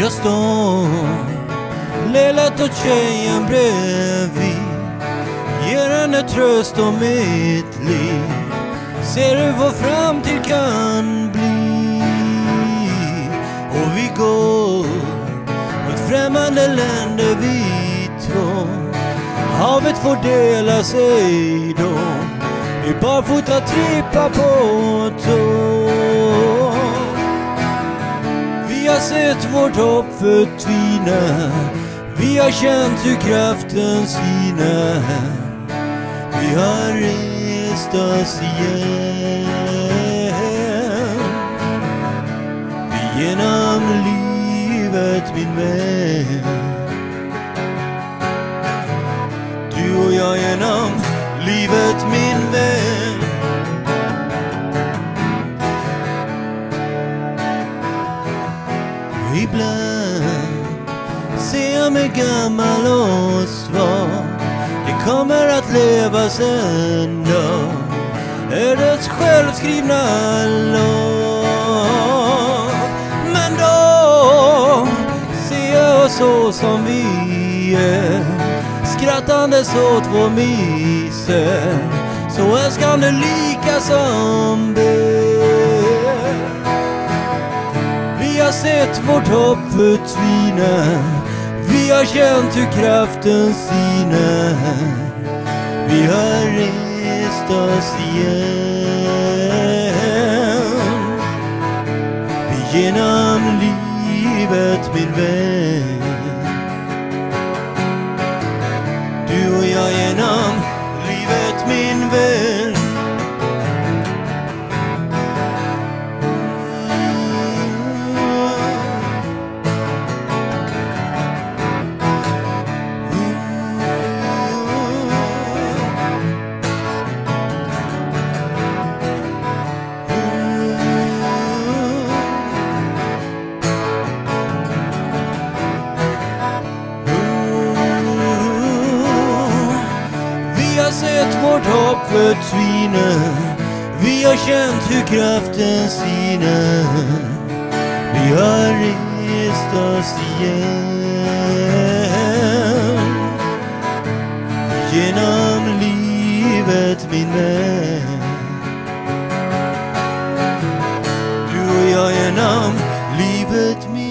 Jag står Lelat och tjejen bredvid. Ger henne tröst om mitt liv. Ser hur vår framtid kan bli. Och vi går mot främmande länder vi två. Havet får dela sig då. Vi barfota trippar på tå. Sett vårt hopp förtvina Vi har känt hur kraften sina. Vi har rest oss igen. Vi genom livet min vän. Du och jag genom livet min vän. Ibland ser jag mig gammal och svag Det kommer att levas en dag Ödets självskrivna lag Men då ser jag oss så som vi är Skrattandes åt vår misär Så älskande lika som ber sett vårt hopp förtvina Vi har känt hur kraften sina Vi har rest oss igen. Vi genom livet min vän. Du och jag genom livet min vän. Vi vårt hopp förtvina Vi har känt hur kraften sina Vi har rest oss igen. Genom livet min vän. Du och jag genom livet min